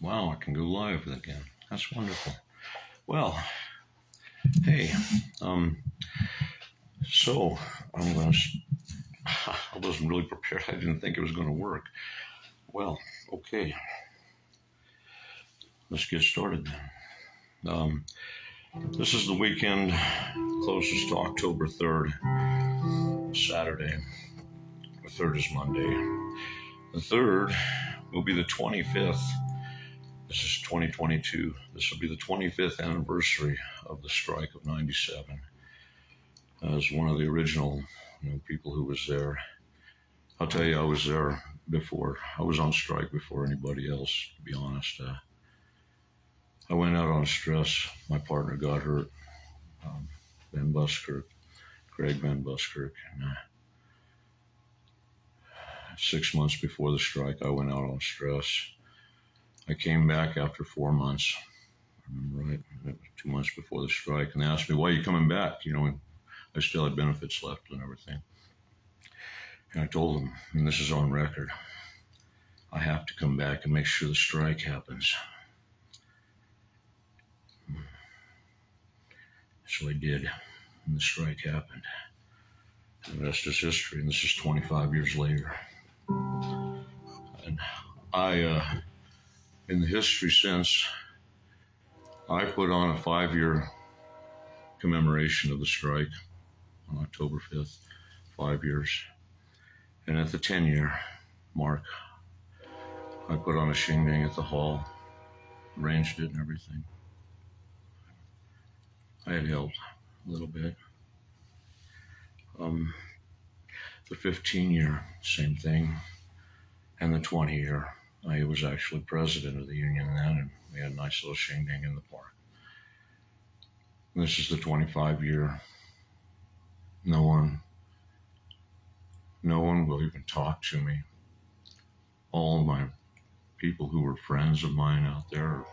Wow, I can go live again. That's wonderful. Well, hey, um, so I'm going to. I wasn't really prepared. I didn't think it was going to work. Well, okay. Let's get started then. Um, this is the weekend closest to October 3rd, Saturday. The 3rd is Monday. The 3rd will be the 25th this is 2022. This will be the 25th anniversary of the strike of 97. As one of the original you know, people who was there, I'll tell you, I was there before. I was on strike before anybody else, to be honest. Uh, I went out on stress. My partner got hurt, um, Ben Buskirk, Greg Van Buskirk. And, uh, six months before the strike, I went out on stress I came back after four months. I remember right, two months before the strike, and they asked me, "Why are you coming back?" You know, I still had benefits left and everything. And I told them, and this is on record, I have to come back and make sure the strike happens. So I did, and the strike happened. The rest is history, and this is 25 years later. And I, uh, in the history since, I put on a five year commemoration of the strike on October 5th, five years. And at the 10 year mark, I put on a shindig at the hall, arranged it and everything. I had help a little bit. Um, the 15 year, same thing. And the 20 year, I was actually president of the union then, and we had a nice little shindig in the park. This is the 25 year. No one, no one will even talk to me. All my people who were friends of mine out there,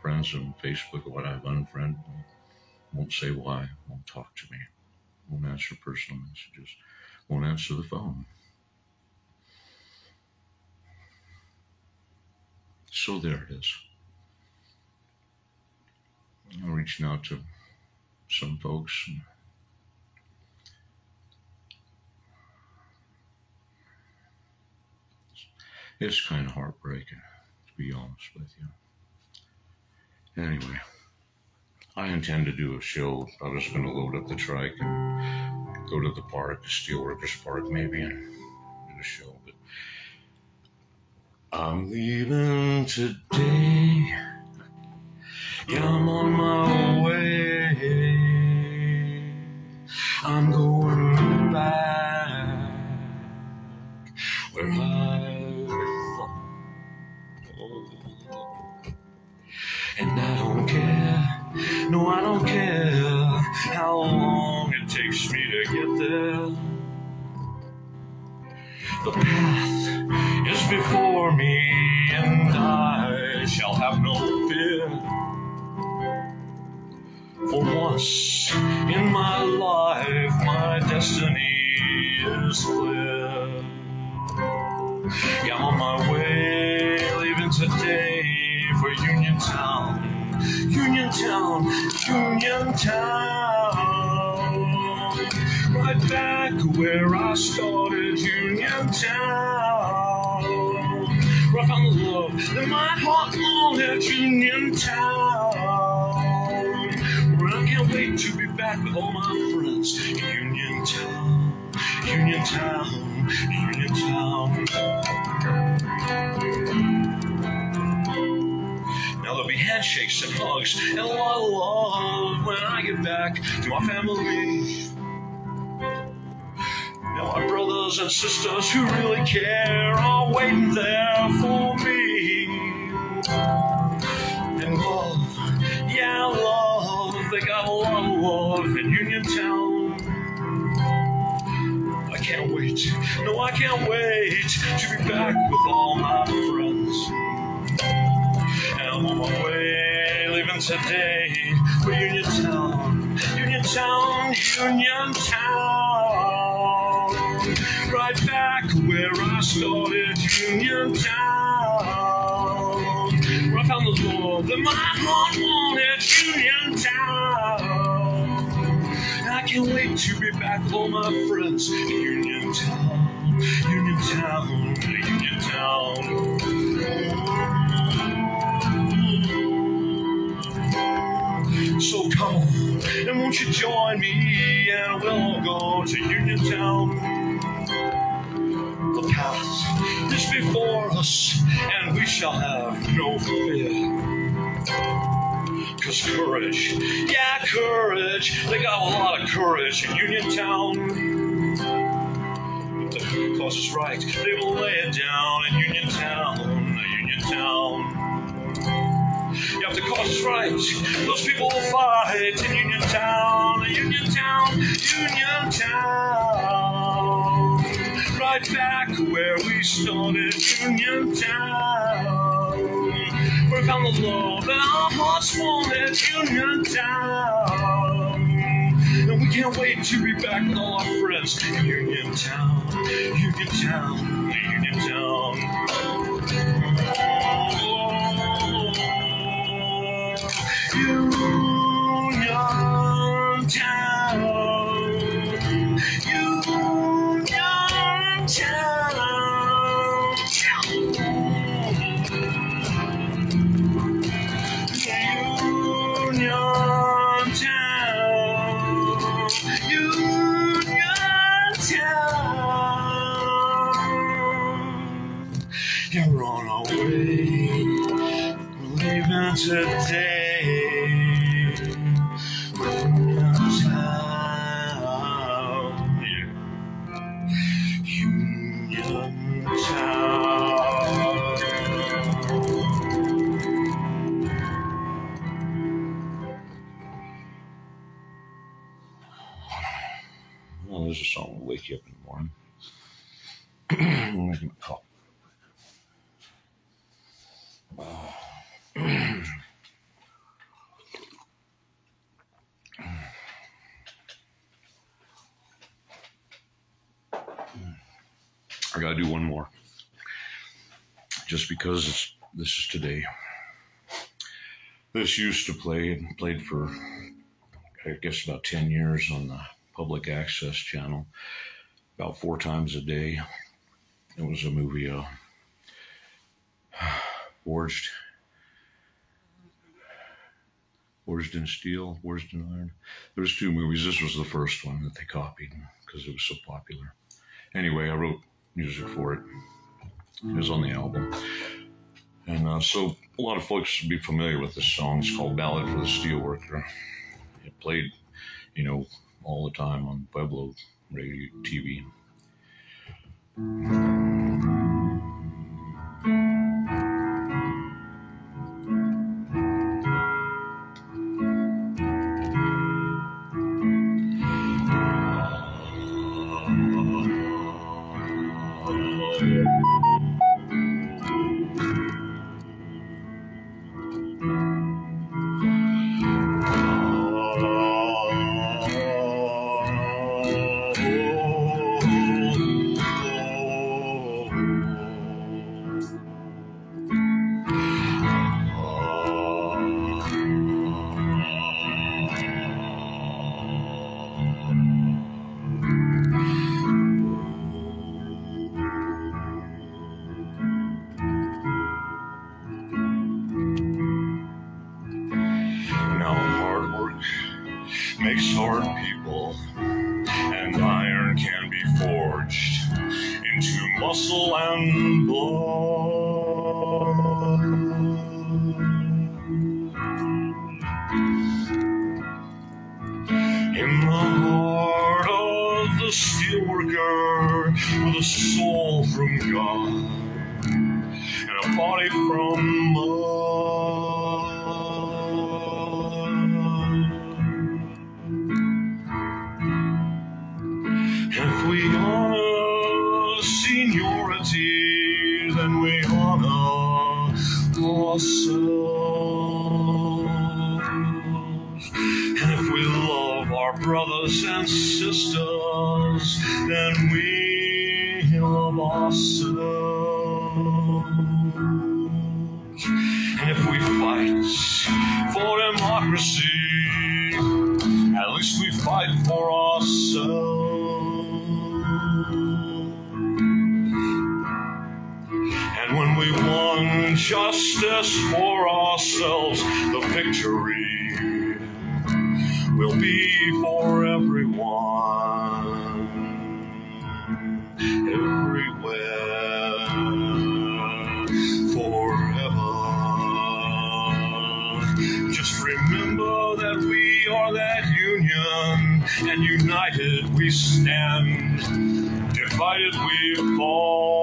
friends on Facebook what I've unfriended, won't say why, won't talk to me, won't answer personal messages, won't answer the phone. So there it is. I'm reaching out to some folks. It's kind of heartbreaking, to be honest with you. Anyway, I intend to do a show. I was going to load up the trike and go to the park, Steelworkers Park, maybe, and do a show. I'm leaving today. Yeah, I'm on my way. I'm going back where I belong. And I don't care, no, I don't care how long it takes me to get there. The path is before me, and I shall have no fear. For once in my life, my destiny is clear. Yeah, I'm on my way, leaving today for Uniontown, Uniontown, Uniontown. Right back where I started, Uniontown I found the love that my heart longed at Uniontown. Where I can't wait to be back with all my friends in Uniontown, Uniontown, Uniontown. Now there'll be handshakes and hugs and a lot of love when I get back to my family. Brothers and sisters who really care are waiting there for me. And love, yeah, love, they got a lot of love in Uniontown. I can't wait, no, I can't wait to be back with all my friends. And I'm on my way, leaving today for Uniontown, Uniontown, Uniontown right back where I started Uniontown. Where I found the love that my heart wanted, Uniontown. I can't wait to be back with all my friends in Uniontown, Uniontown, Uniontown. So come on, and won't you join me, and we'll all go to Uniontown. Path is before us, and we shall have no fear. Cause courage, yeah, courage, they got a lot of courage in Uniontown. But the cause is right, they will lay it down in Uniontown, Uniontown. Yeah, if the cause is right, those people will fight in Uniontown, Uniontown, Uniontown. Right back where we started, Uniontown. We found the love that our hearts wanted, Uniontown. And we can't wait to be back with all our friends in Uniontown, Uniontown, Uniontown. Oh, Uniontown, because this is today. This used to play and played for, I guess, about 10 years on the public access channel, about four times a day. It was a movie, uh, Forged, Forged in Steel, Forged in Iron. There was two movies. This was the first one that they copied because it was so popular. Anyway, I wrote music for it. It was on the album. And uh, so a lot of folks would be familiar with this song. It's called Ballad for the Steelworker. It played, you know, all the time on Pueblo radio, TV. and united we stand. Divided we fall.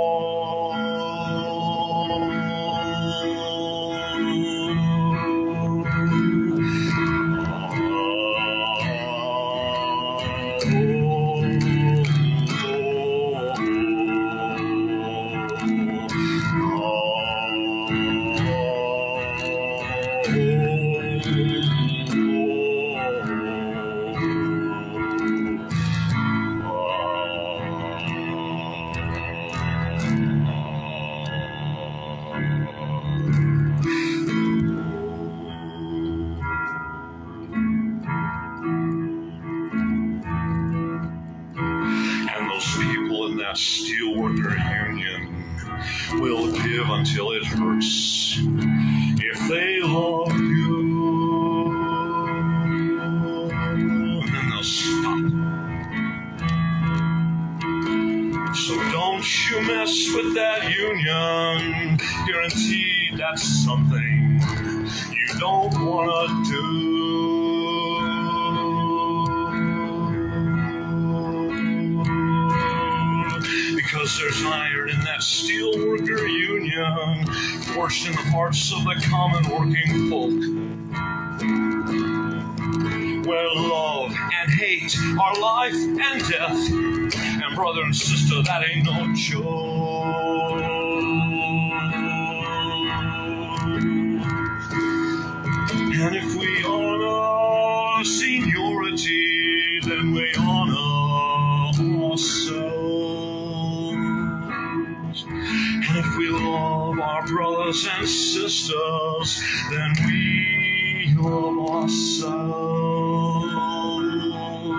death. And brother and sister, that ain't no joke.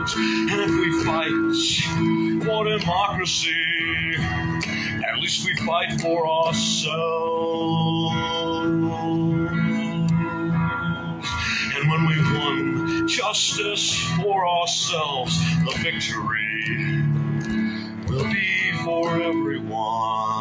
And if we fight for democracy. At least we fight for ourselves. And when we won justice for ourselves, the victory will be for everyone.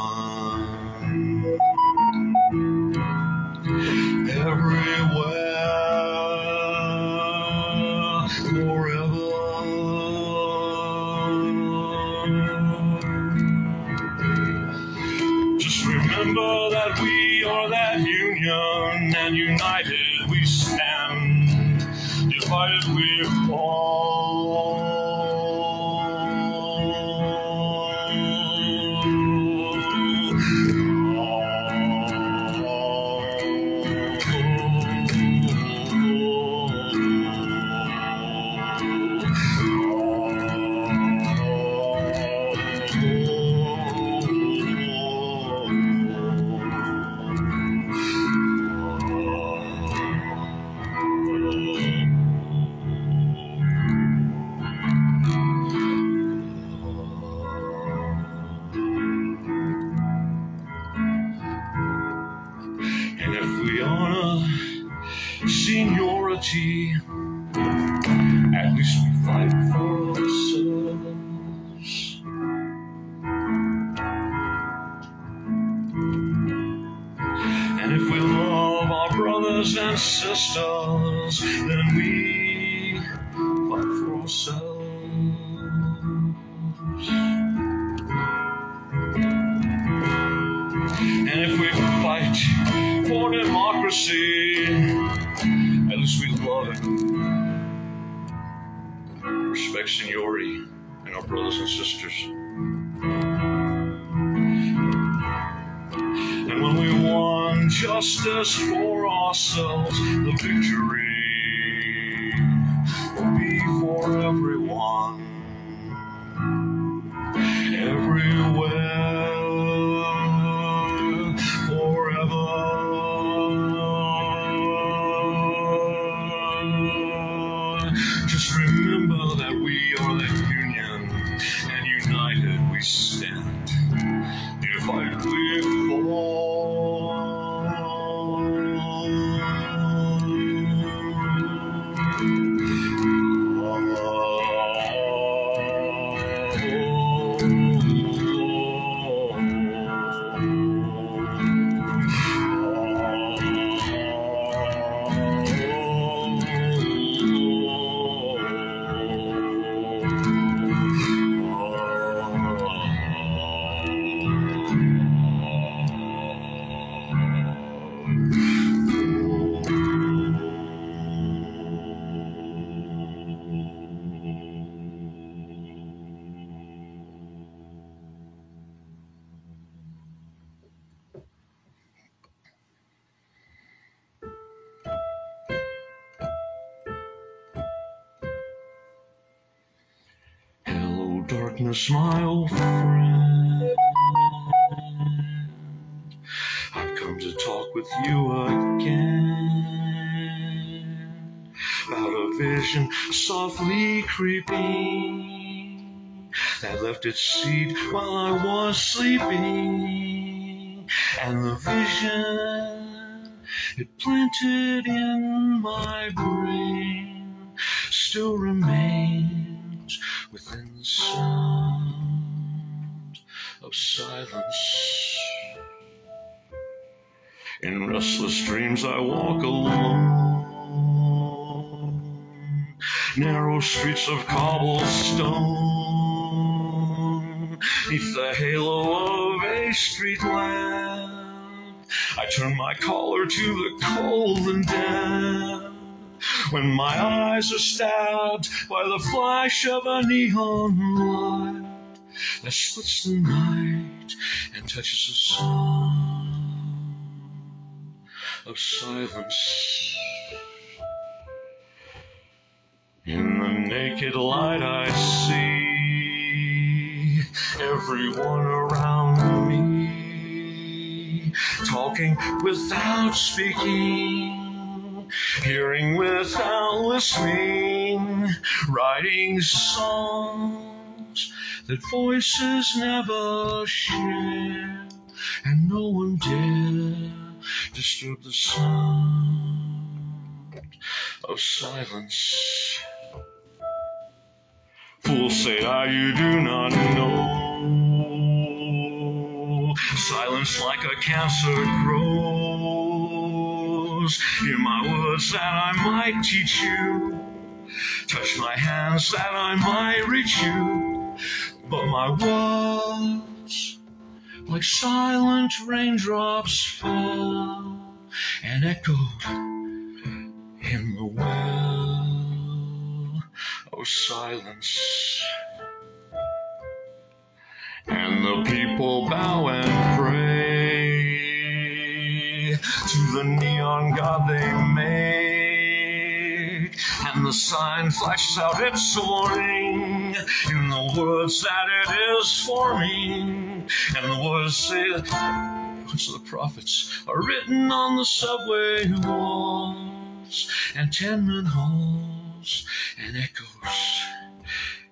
justice for ourselves. The victory will be for everyone. Softly creeping that left its seed while I was sleeping, and the vision it planted in my brain still remains within the sound of silence. In restless dreams, I walk alone. Narrow streets of cobblestone. Neath the halo of a street lamp, I turn my collar to the cold and damp. When my eyes are stabbed by the flash of a neon light that splits the night and touches the sun of silence. In the naked light, I see everyone around me talking without speaking, hearing without listening, writing songs that voices never share, and no one dare disturb the sound of silence. Fools say, I you do not know. Silence like a cancer grows. Hear my words that I might teach you. Touch my hands that I might reach you. But my words like silent raindrops fell and echoed in the well of silence. And the people bow and pray to the neon god they make. And the sign flashes out its warning in the words that it is forming. And the words say that words of the prophets are written on the subway walls and tenement halls and echoes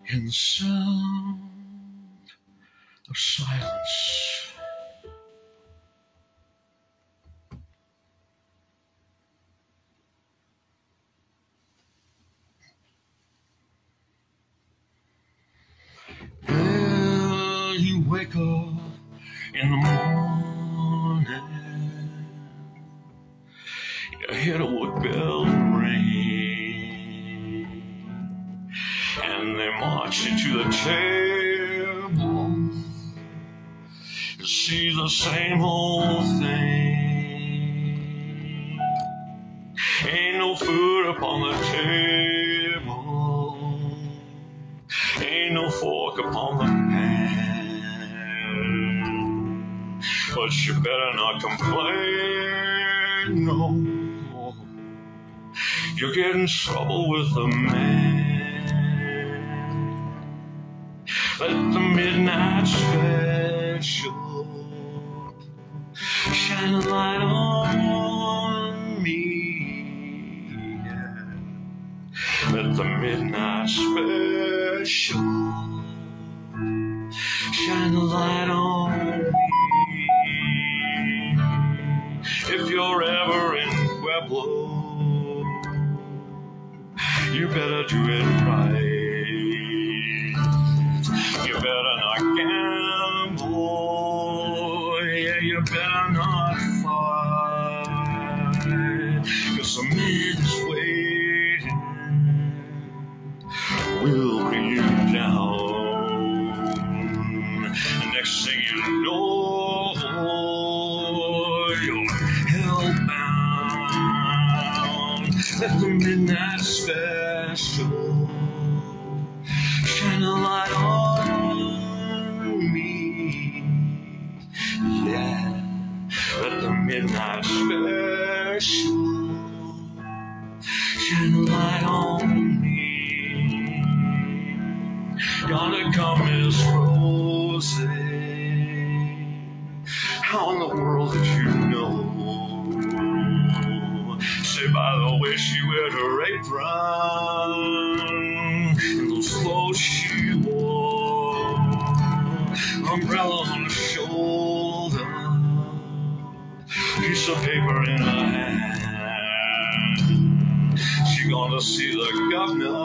in the sound of silence. Well, you wake up in the morning, same old thing. Ain't no food upon the table. Ain't no fork upon the pan. But you better not complain, no. You'll get in trouble with the man. Let the midnight special shine a light on at her apron and those clothes she wore, umbrella on her shoulder, piece of paper in her hand. She gonna see the governor.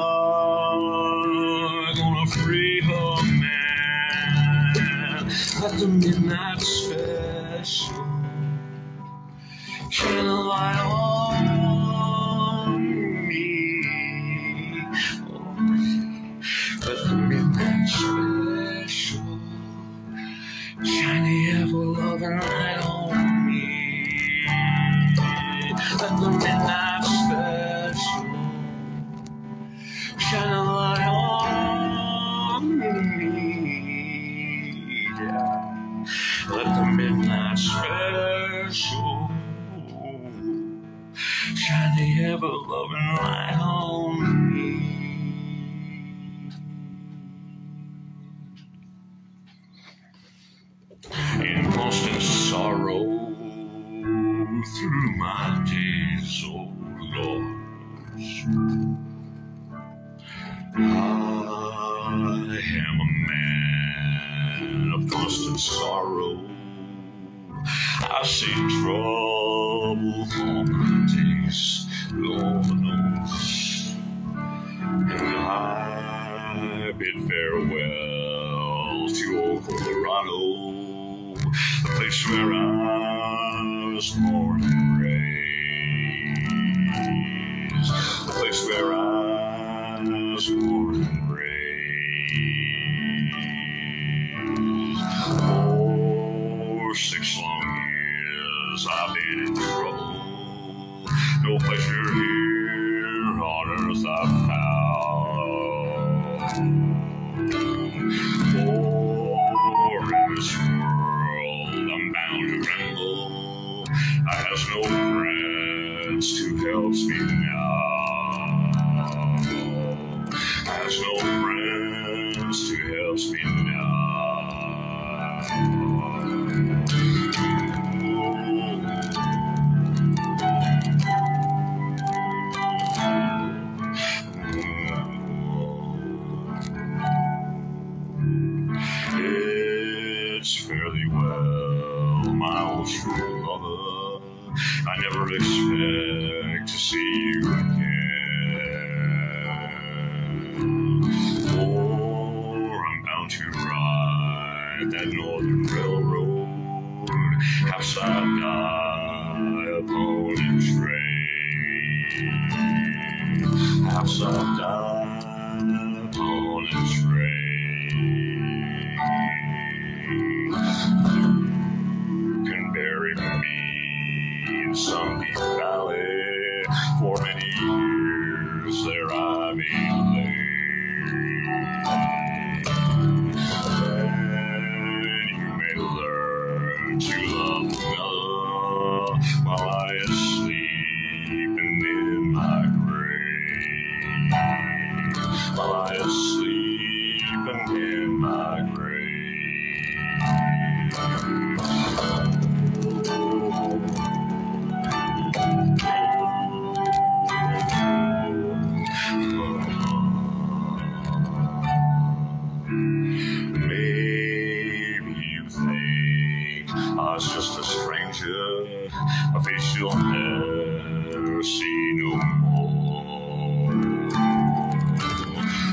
I you'll never see no more.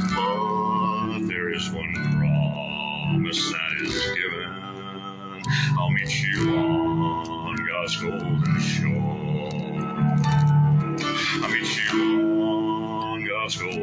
But there is one promise that is given. I'll meet you on God's golden shore. I'll meet you on God's golden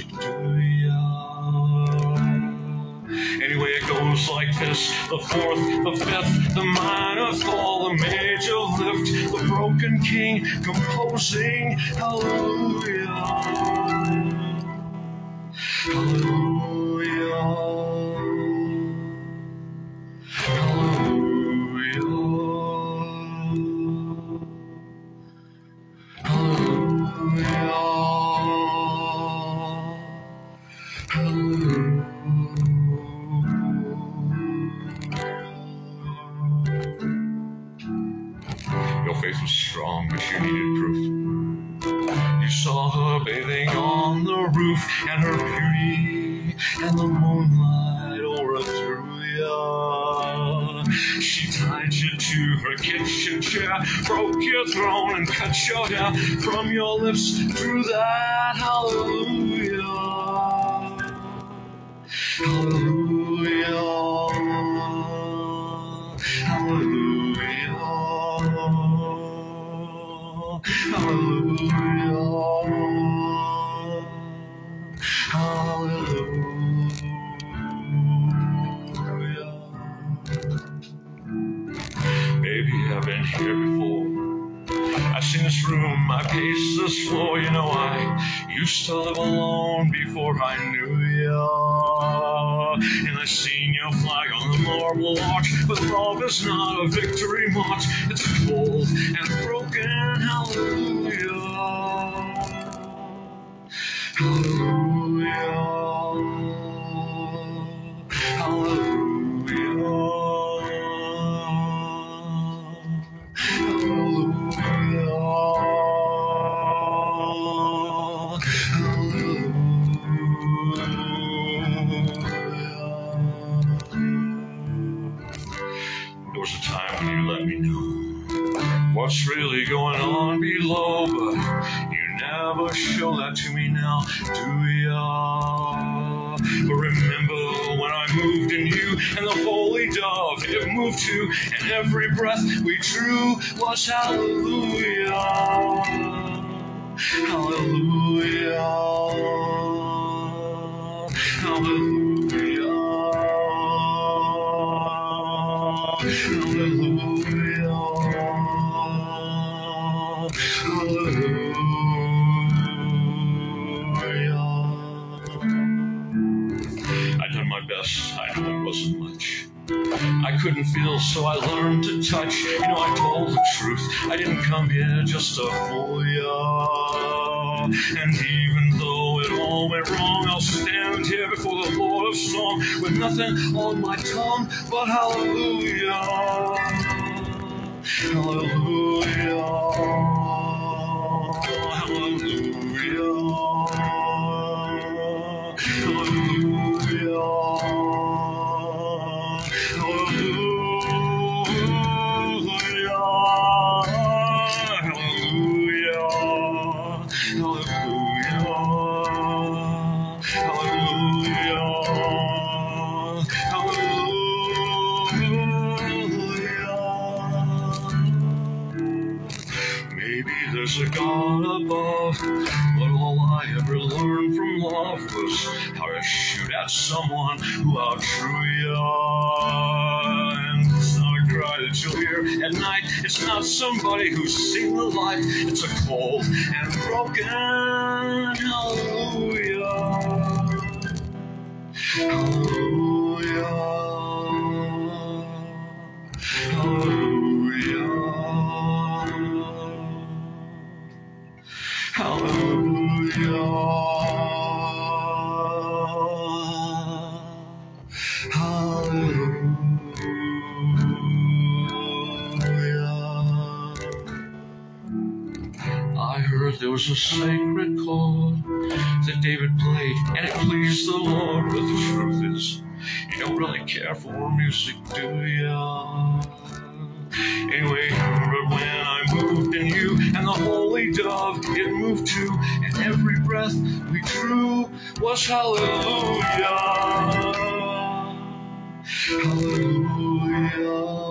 music to you. Anyway, it goes like this the fourth, the fifth, the minor fall, the major lift, the broken king composing hallelujah. Hallelujah. Broke your throne and cut your hair from your lips through that hallelujah. Hallelujah. Hallelujah. Hallelujah. hallelujah. Used to live alone before I knew you. And I seen your flag on the marble arch. But love is not a victory march, it's a cold and broken hallelujah. Hallelujah. move to, and every breath we drew was hallelujah. Hallelujah. Hallelujah. Couldn't feel, so I learned to touch. You know, I told the truth. I didn't come here just to fool ya. And even though it all went wrong, I'll stand here before the Lord of Song with nothing on my tongue but hallelujah. Hallelujah. Somebody who's seen the light. It's a cold and broken for music, do ya? Anyway, but when I moved in you and the holy dove it moved too, and every breath we drew was hallelujah. Hallelujah.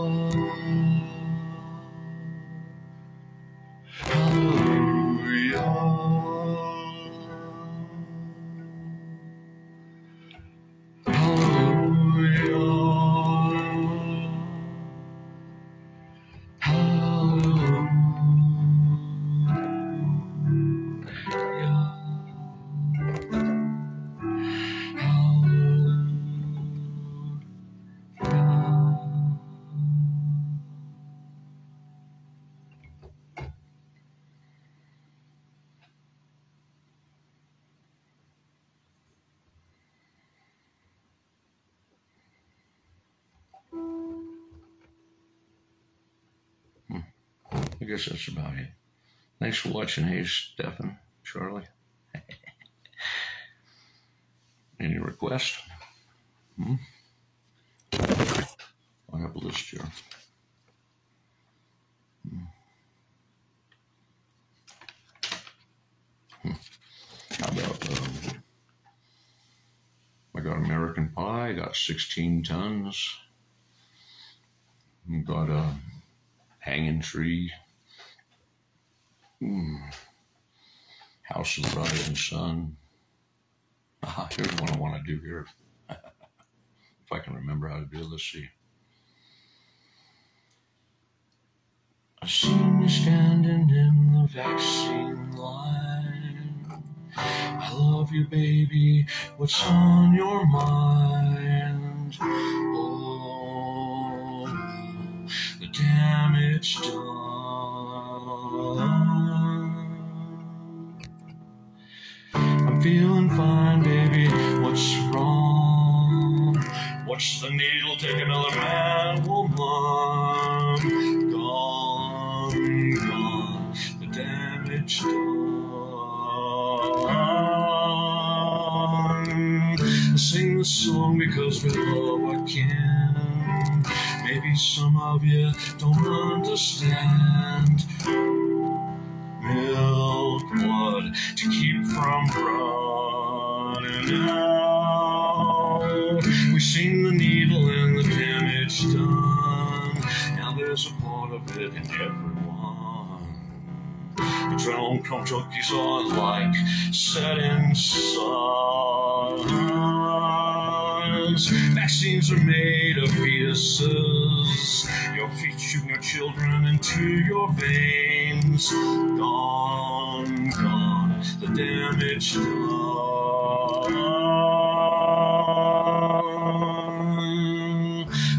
Guess that's about it. Thanks for watching. Hey, Stefan, Charlie. Any requests? Hmm? I have a list here. Hmm. Hmm. How about um, I got American Pie, got 16 tons. Got a hanging tree. Hmm. House of Rising Sun. Ah, here's what I want to do here. if I can remember how to do it, let's see. I seen you standing in the vaccine line. I love you, baby. What's on your mind? Oh, the damage done. Feeling fine, baby. What's wrong? What's the needle? Take another man, woman. Gone, gone. The damage done. I sing the song because we love what can. Maybe some of you don't understand. Milk blood to keep from running out. We seen the needle and the damage done. Now there's a part of it in everyone. Adrenochrome junkies are like setting suns. Vaccines are made of fetuses. Your feet shooting your children into your veins. Gone, gone, the damage done.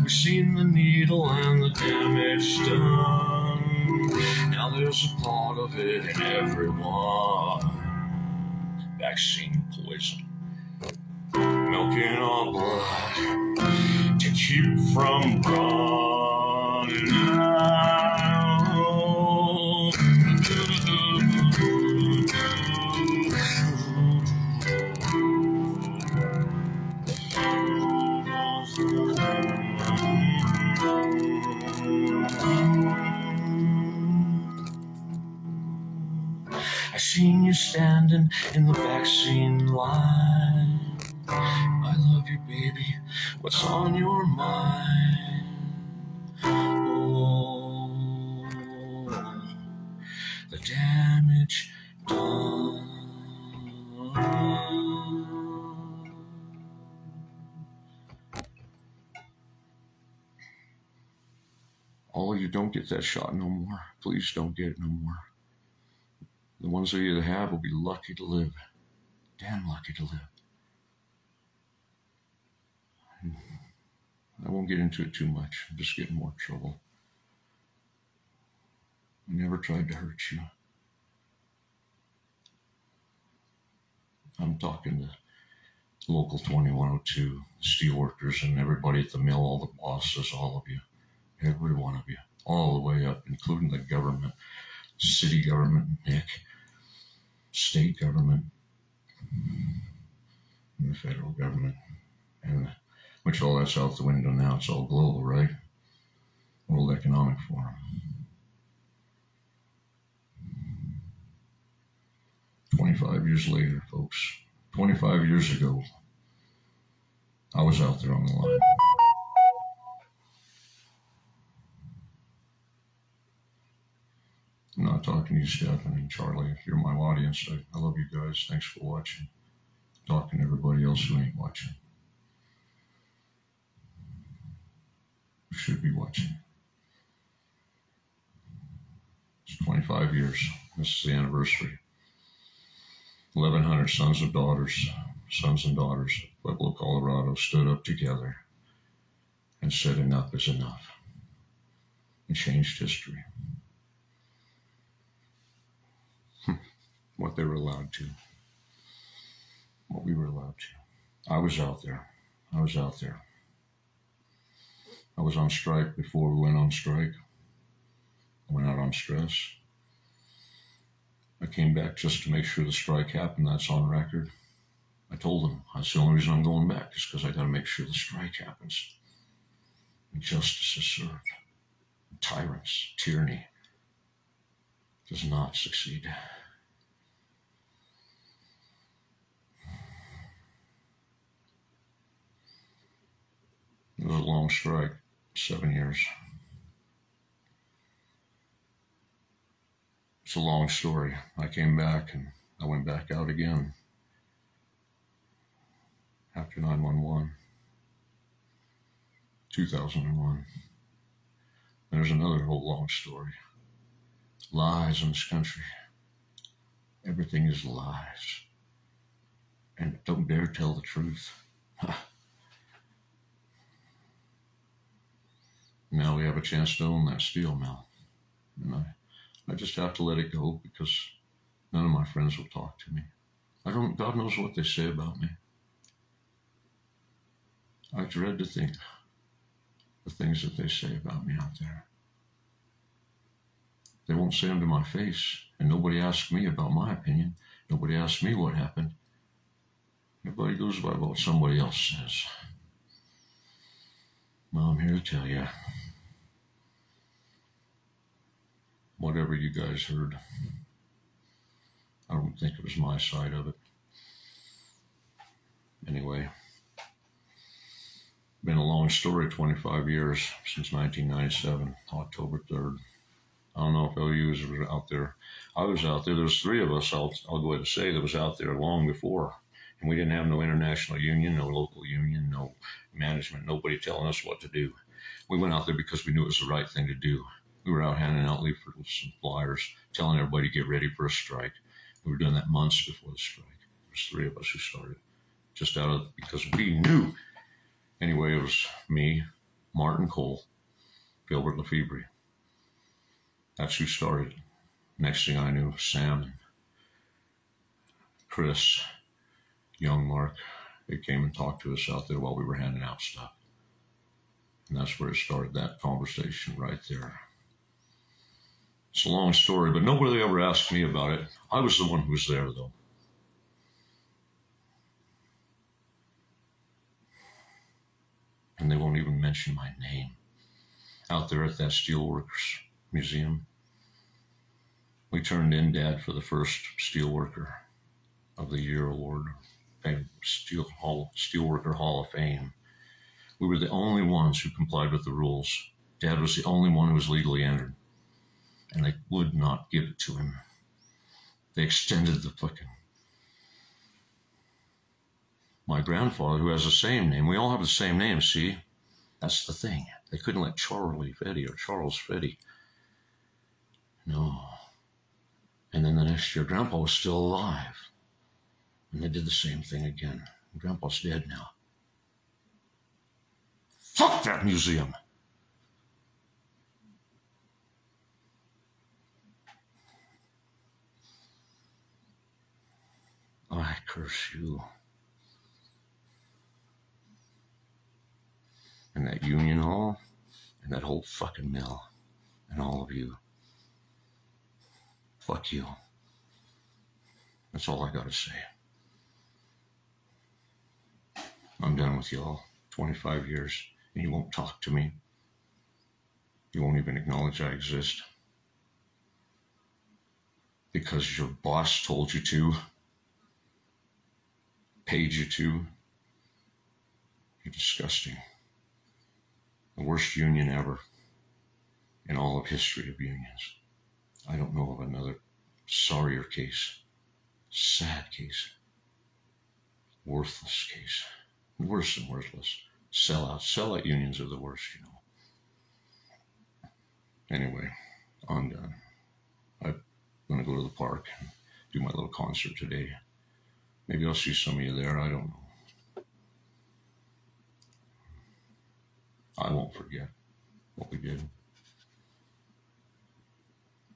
We've seen the needle and the damage done. Now there's a part of it in everyone. Vaccine poison. Milking our blood to keep from running out. What's on your mind? Oh, the damage done. All of you don't get that shot no more. Please don't get it no more. The ones of you that have will be lucky to live. Damn lucky to live. I won't get into it too much. I'm just getting more trouble. I never tried to hurt you. I'm talking to local 2102, steel workers, and everybody at the mill, all the bosses, all of you, every one of you, all the way up, including the government, city government, Nick, state government, and the federal government, and which all that's out the window now. It's all global, right? World Economic Forum. 25 years later, folks, 25 years ago, I was out there on the line. I'm not talking to you, Stefan and Charlie. If you're my audience. I, I love you guys. Thanks for watching. Talking to everybody else who ain't watching. Should be watching. It's 25 years. This is the anniversary. 1,100 sons and daughters, sons and daughters of Pueblo, Colorado stood up together and said enough is enough and changed history. what they were allowed to, what we were allowed to. I was out there. I was out there. I was on strike before we went on strike. I went out on stress. I came back just to make sure the strike happened. That's on record. I told them that's the only reason I'm going back is because I got to make sure the strike happens. And justice is served. And tyrants, tyranny does not succeed. It was a long strike, seven years. It's a long story. I came back and I went back out again after 911, 2001. There's another whole long story. Lies in this country. Everything is lies. And don't dare tell the truth. now we have a chance to own that steel mill. And I, I just have to let it go because none of my friends will talk to me. I don't, God knows what they say about me. I dread to think the things that they say about me out there. They won't say them to my face, and nobody asks me about my opinion. Nobody asks me what happened. Everybody goes by what somebody else says. Well, I'm here to tell you whatever you guys heard. I don't think it was my side of it. Anyway, been a long story 25 years since 1997, October 3rd. I don't know if LUs was out there. I was out there. There was three of us, I'll, I'll go ahead and say, that was out there long before. And we didn't have no international union, no local union, no management, nobody telling us what to do. We went out there because we knew it was the right thing to do. We were out handing out leaflets and flyers, telling everybody to get ready for a strike. We were doing that months before the strike. There's three of us who started, just out of because we knew. Anyway, it was me, Martin Cole, Gilbert Lefebvre. That's who started. Next thing I knew, Sam, Chris, young Mark, they came and talked to us out there while we were handing out stuff. And that's where it started, that conversation right there. It's a long story, but nobody ever asked me about it. I was the one who was there, though. And they won't even mention my name out there at that Steelworkers Museum. We turned in Dad for the first Steelworker of the Year award, Steel Hall, Steelworker Hall of Fame. We were the only ones who complied with the rules. Dad was the only one who was legally entered and they would not give it to him. They extended the fucking. My grandfather, who has the same name, we all have the same name, see? That's the thing. They couldn't let Charlie Fetty or Charles Fetty. No. And then the next year, Grandpa was still alive. And they did the same thing again. Grandpa's dead now. Fuck that museum! I curse you. And that Union Hall, and that whole fucking mill, and all of you. Fuck you. That's all I gotta say. I'm done with y'all. 25 years, and you won't talk to me. You won't even acknowledge I exist. Because your boss told you to paid you to. You're disgusting. The worst union ever in all of history of unions. I don't know of another sorrier case, sad case, worthless case, worse than worthless. Sellout, sellout unions are the worst, you know. Anyway, I'm done. I'm gonna go to the park and do my little concert today. Maybe I'll see some of you there. I don't know. I won't forget what we did.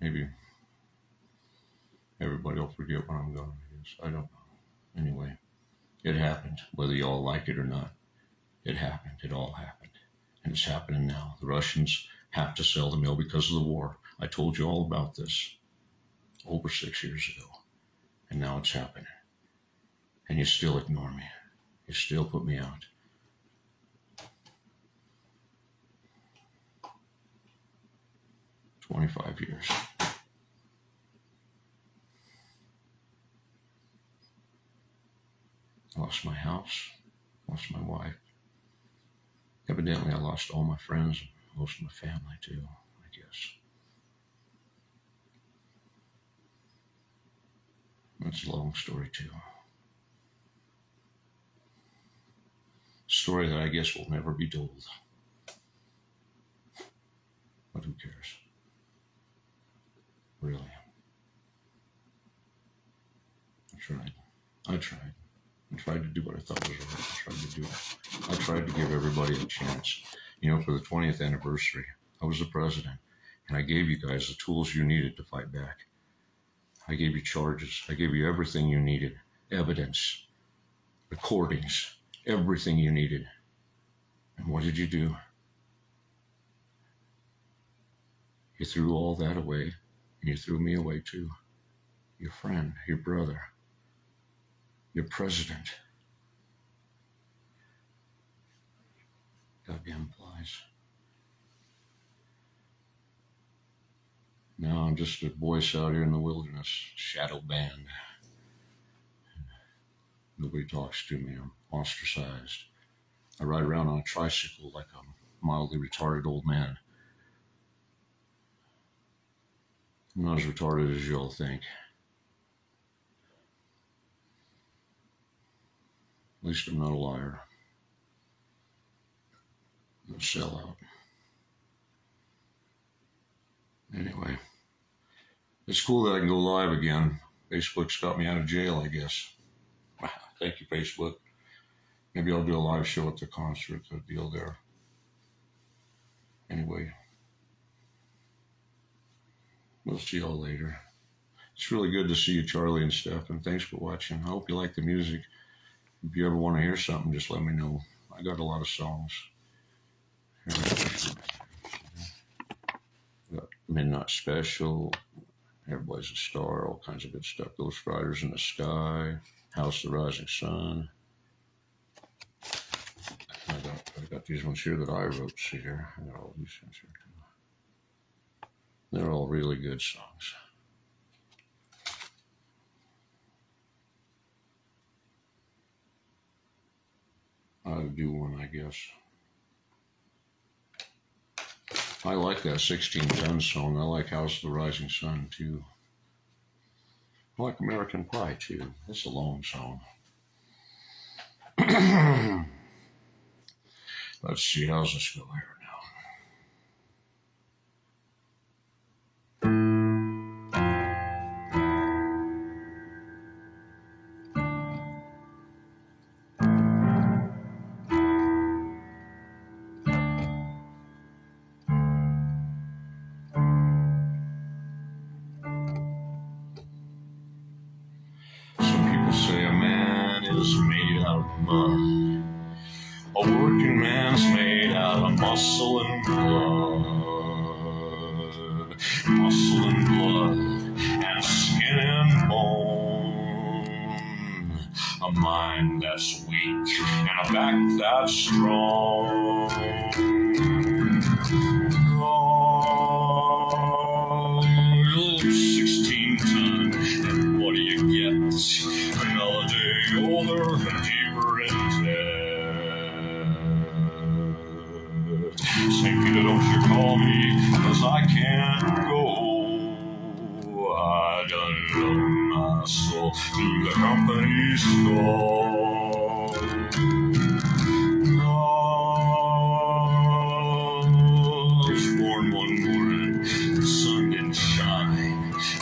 Maybe everybody will forget when I'm gone, I guess. I don't know. Anyway, it happened, whether you all like it or not. It happened. It all happened. And it's happening now. The Russians have to sell the mill because of the war. I told you all about this over six years ago. And now it's happening and you still ignore me. You still put me out. Twenty-five years. Lost my house, lost my wife. Evidently, I lost all my friends, and most of my family too, I guess. That's a long story too. Story that I guess will never be told. But who cares? Really. I tried. I tried. I tried to do what I thought was right. I tried to do it. I tried to give everybody a chance. You know, for the 20th anniversary, I was the president, and I gave you guys the tools you needed to fight back. I gave you charges. I gave you everything you needed evidence, recordings, everything you needed. And what did you do? You threw all that away, and you threw me away too. Your friend, your brother, your president. Goddamn flies. Now I'm just a voice out here in the wilderness, shadow banned. Nobody talks to me. I'm ostracized. I ride around on a tricycle like a mildly retarded old man. I'm not as retarded as you all think. At least I'm not a liar. I'm a sellout. Anyway, it's cool that I can go live again. Facebook's got me out of jail, I guess. Thank you, Facebook. Maybe I'll do a live show at the concert, the deal there. Anyway, we'll see y'all later. It's really good to see you, Charlie and Steph, and thanks for watching. I hope you like the music. If you ever want to hear something, just let me know. I got a lot of songs. Midnight Special, Everybody's a Star, all kinds of good stuff. Ghost Riders in the Sky, House of the Rising Sun. I got, I got these ones here that I wrote. See here, I got all these ones here too. They're all really good songs. I'll do one, I guess. I like that 16 ton song. I like House of the Rising Sun too. I like American Pie too. It's a long song. Let's see, how's this go here?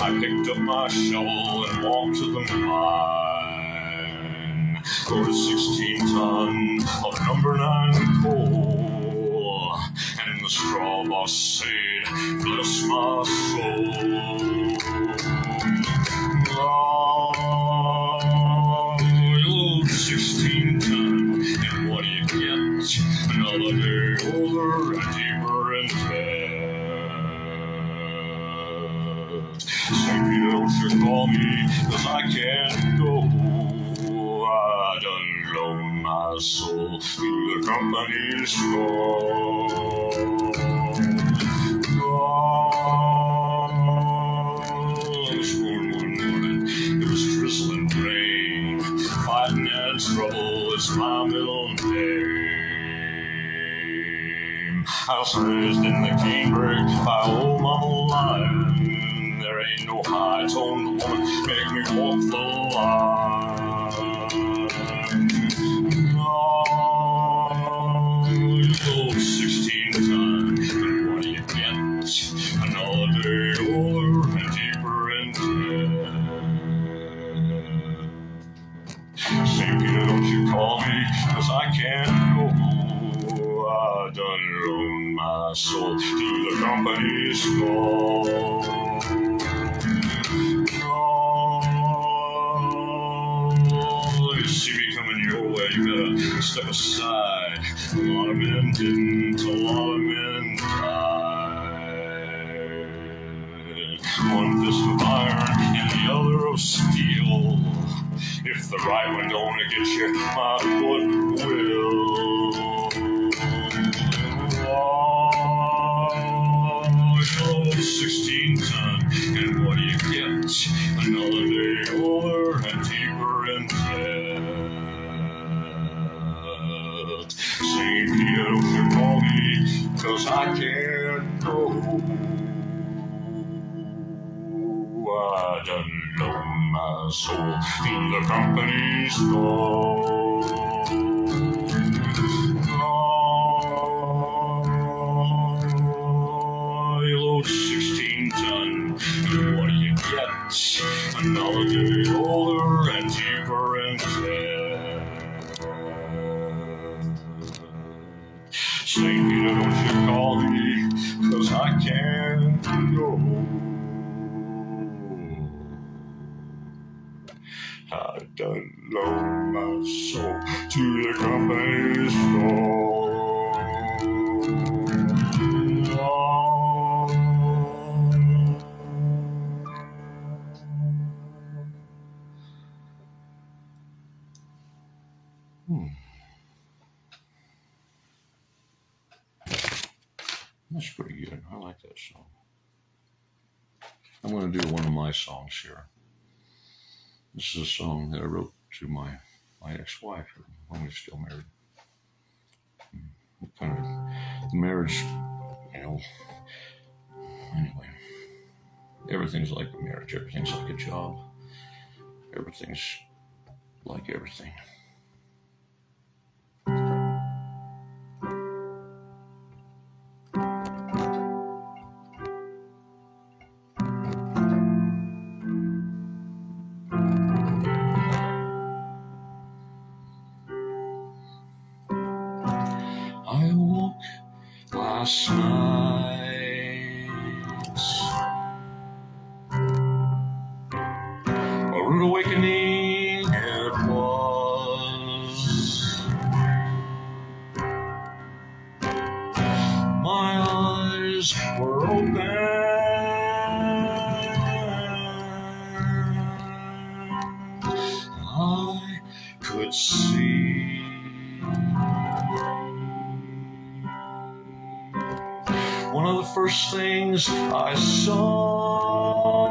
I picked up my shovel and walked to the mine for a 16 ton of number 9 coal. And the straw boss said, Bless my soul. Oh, me, cause I can't go. I done loan my soul to the company store. Gosh, one, one morning, it was drizzling rain. Fighting Finance trouble is my middle name. I was raised in the canebrake by old Mama Lion no high-toned woman make me walk the line. cause I can't go. I don't know my soul in the company store. My songs here. This is a song that I wrote to my my ex-wife when we were still married. Hmm, kind of the marriage, you know. Anyway, everything's like a marriage. Everything's like a job. Everything's like everything. Were open. I could see. One of the first things I saw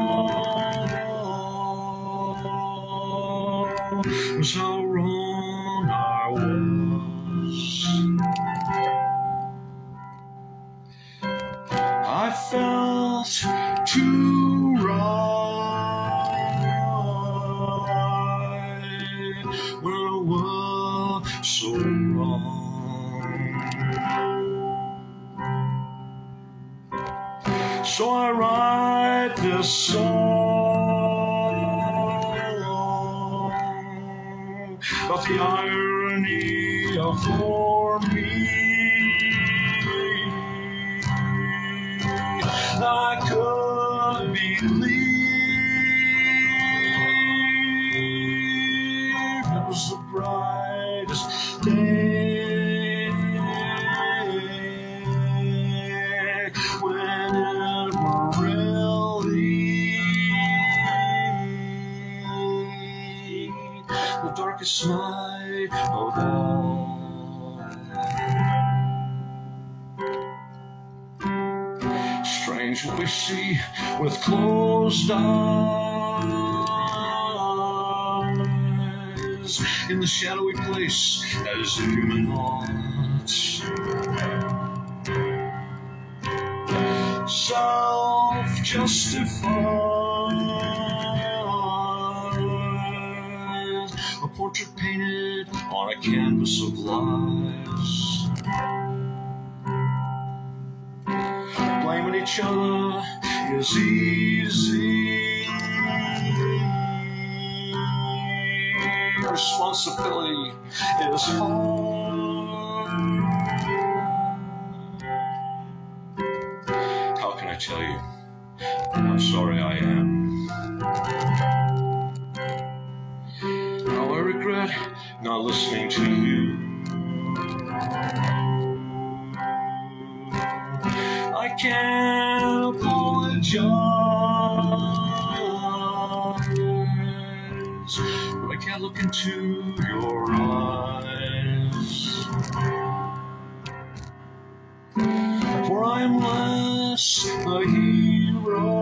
human heart. Self justified, a portrait painted on a canvas of lies. Blaming each other is easy. Responsibility is. How can I tell you how sorry I am? How I regret not listening to you. I can't apologize, can't look into your eyes. For I am less a hero.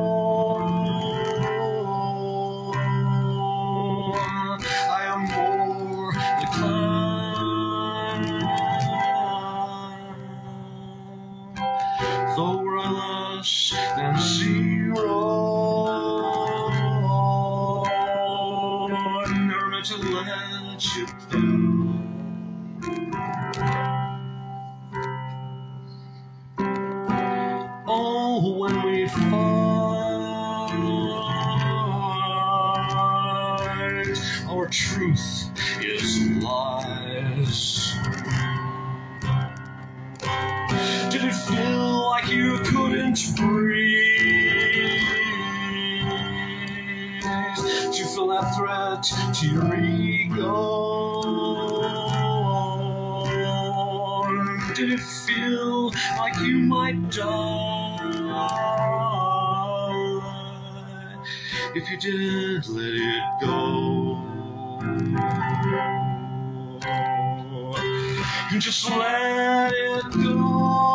and just let it go.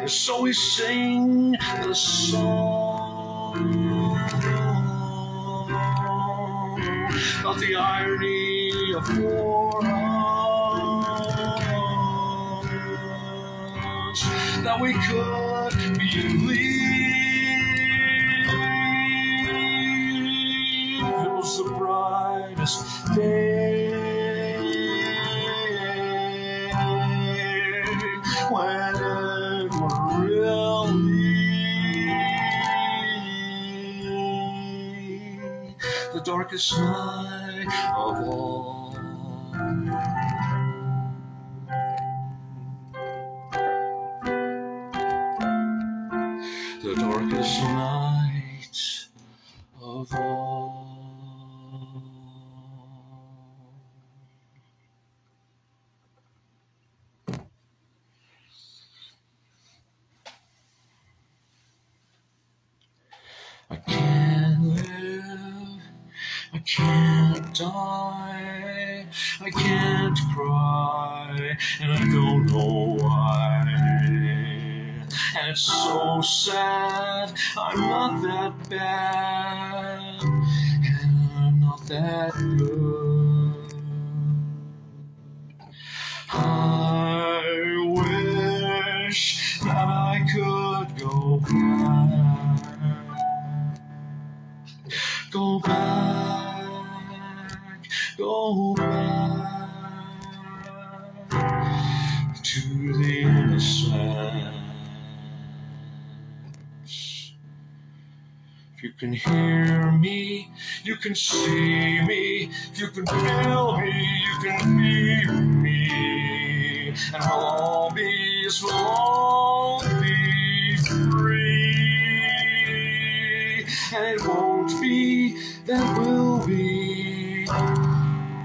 And so we sing the song about the irony of war. That we could believe. darkest night of all. can hear me, you can see me, you can feel me, you can be me, and we'll all be, as we'll all be free. And it won't be that we'll be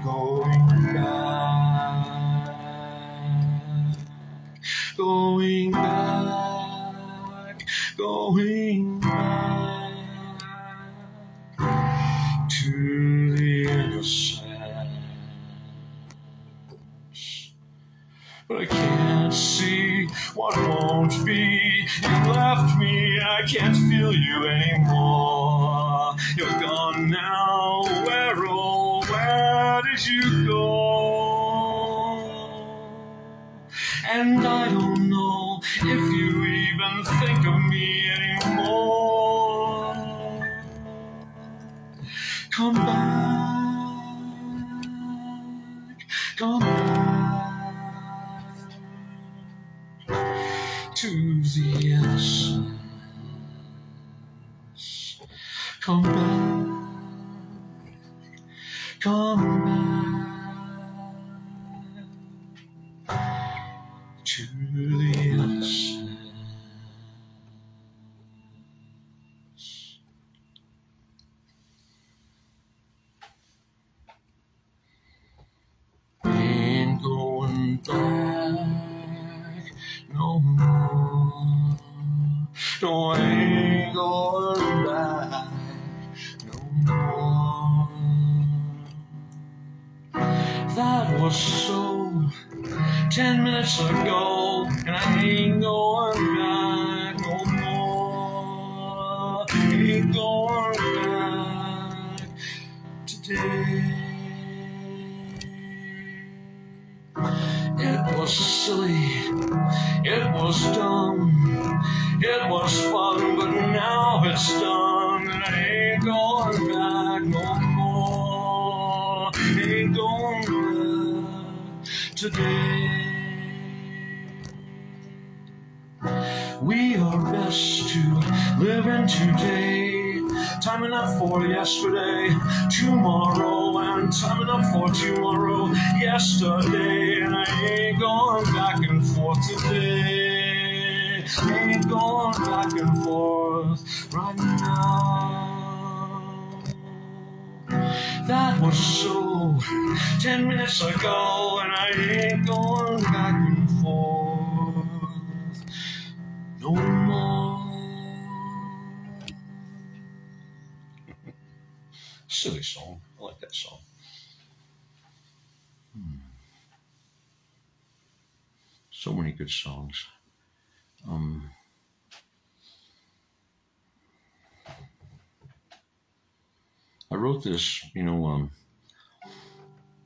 going back, going back, going but I can't see what won't be. You left me, I can't feel you anymore. been time enough for tomorrow, yesterday, and I ain't going back and forth today. Ain't going back and forth right now. That was so ten minutes ago, and I ain't going back and forth no more. Silly song. I like that song. So many good songs. Um, I wrote this, you know, um,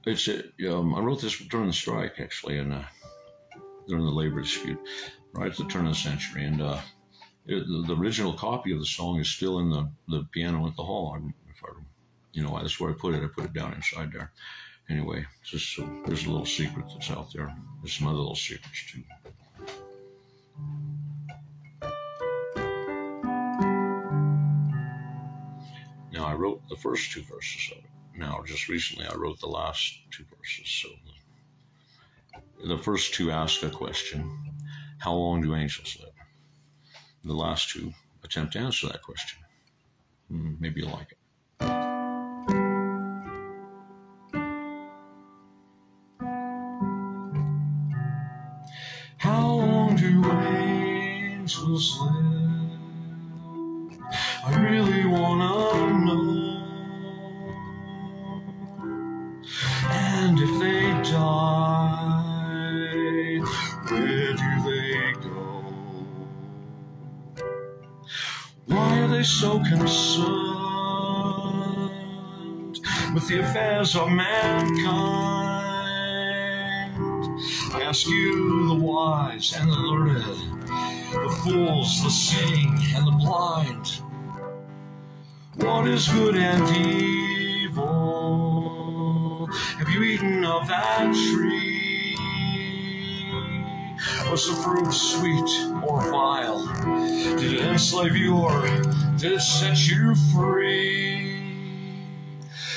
it's a, um, I wrote this during the strike actually, and uh, during the labor dispute, right at the turn of the century, and uh, it, the, the, original copy of the song is still in the, the piano at the hall. I, if I, you know, that's where I put it. I put it down inside there. Anyway, just so there's a little secret that's out there. There's some other little secrets too. Now I wrote the first two verses of it. Now, just recently, I wrote the last two verses. So the first two ask a question: How long do angels live? The last two attempt to answer that question. Hmm, maybe you like it. How long do angels live? I really wanna know. And if they die, where do they go? Why are they so concerned with the affairs of mankind? Ask you, the wise and the learned, the fools, the seeing and the blind, what is good and evil? Have you eaten of that tree? Was the fruit sweet or vile? Did it enslave you or did it set you free?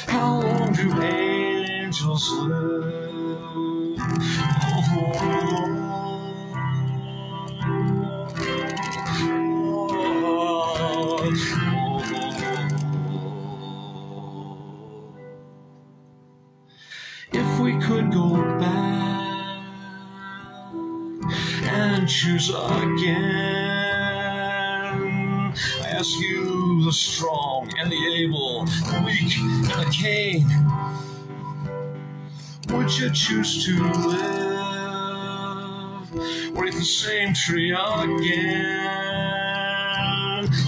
How long do angels live? If we could go back and choose again, I ask you, the strong and the able, the weak and the Cain, would you choose to live eat the same tree again?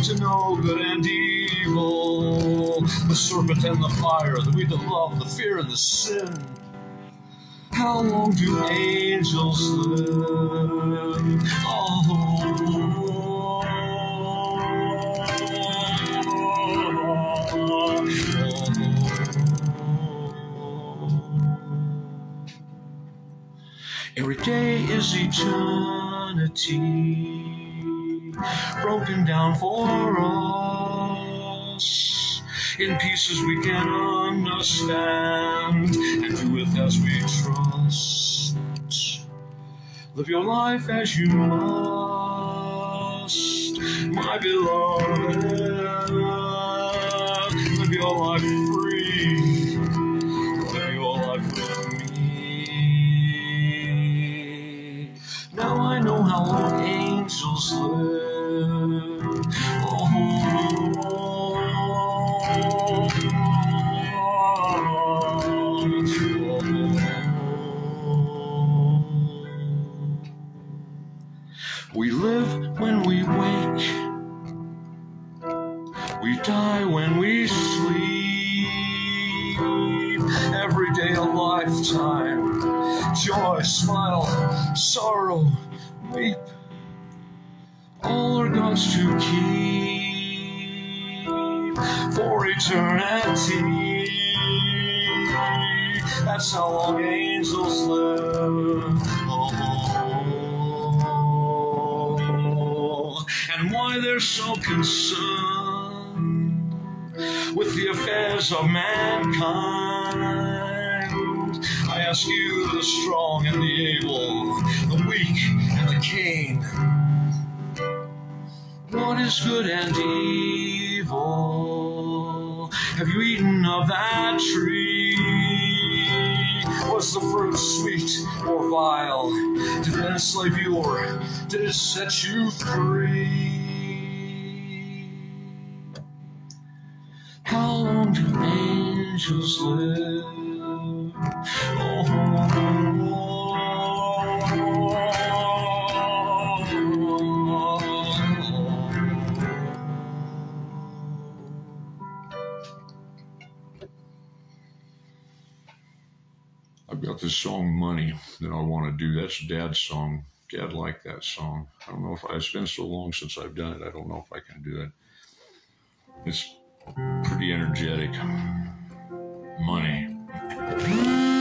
To know good and evil, the serpent and the fire, the weed, the love, the fear and the sin. How long do angels live? Every day is eternity, broken down for us. In pieces we can understand, and do with as we trust. Live your life as you must, my beloved. Live your life how angels. Eternity. That's how long angels live. Oh, and why they're so concerned with the affairs of mankind. I ask you, the strong and the able, the weak and the Cain, What is good and evil? Have you eaten of that tree? Was the fruit sweet or vile? Did it enslave you or did it set you free? How long do angels live? I've got this song "Money" that I want to do. That's Dad's song. Dad liked that song. I don't know if I, it's been so long since I've done it. I don't know if I can do it. It's pretty energetic. Money.